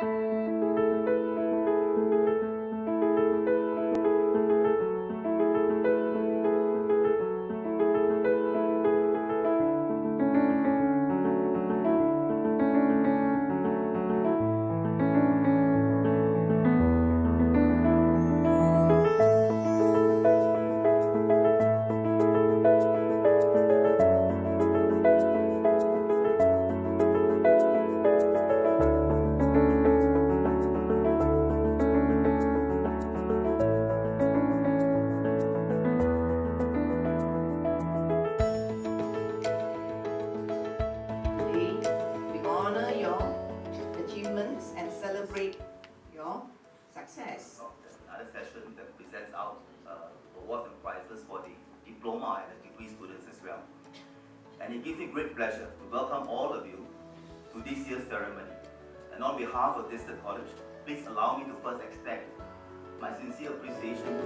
Today, your success. Oh, another session that presents out uh, awards and prizes for the diploma and the degree students as well. And it gives me great pleasure to welcome all of you to this year's ceremony. And on behalf of DISTED College, please allow me to first extend my sincere appreciation to